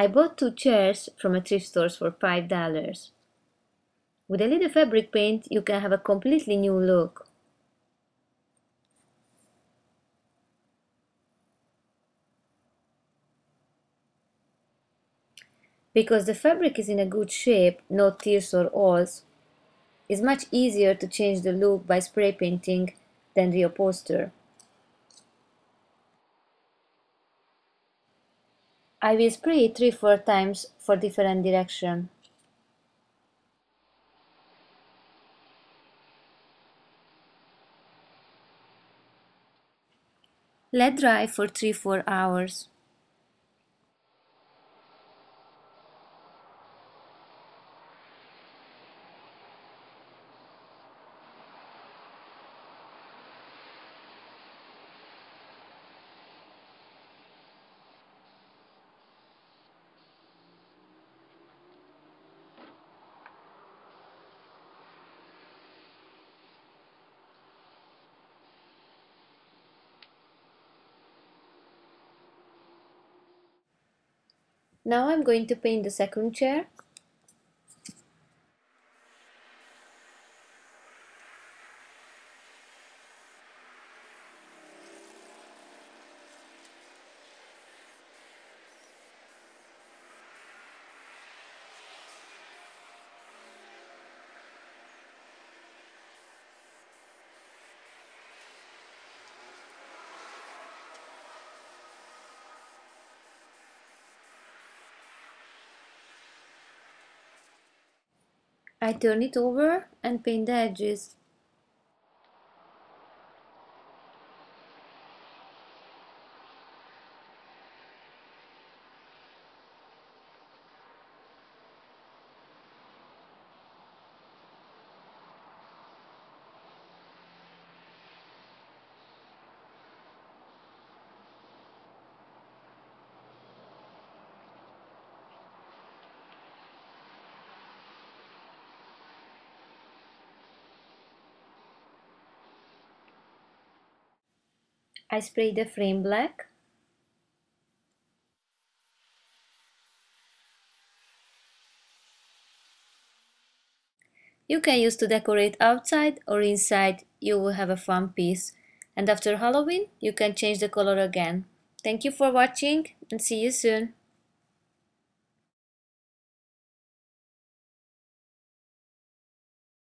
I bought two chairs from a thrift store for $5. With a little fabric paint you can have a completely new look. Because the fabric is in a good shape, no tears or holes, it's much easier to change the look by spray painting than the upholster. I will spray it 3-4 times for different direction. Let dry for 3-4 hours. Now I'm going to paint the second chair. I turn it over and paint the edges. I spray the frame black. You can use to decorate outside or inside, you will have a fun piece. And after Halloween, you can change the color again. Thank you for watching and see you soon.